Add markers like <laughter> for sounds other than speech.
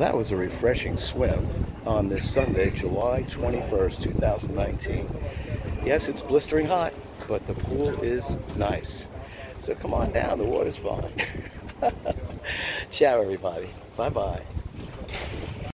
That was a refreshing swim on this Sunday, July 21st, 2019. Yes, it's blistering hot, but the pool is nice. So come on down, the water's fine. <laughs> Ciao, everybody. Bye bye.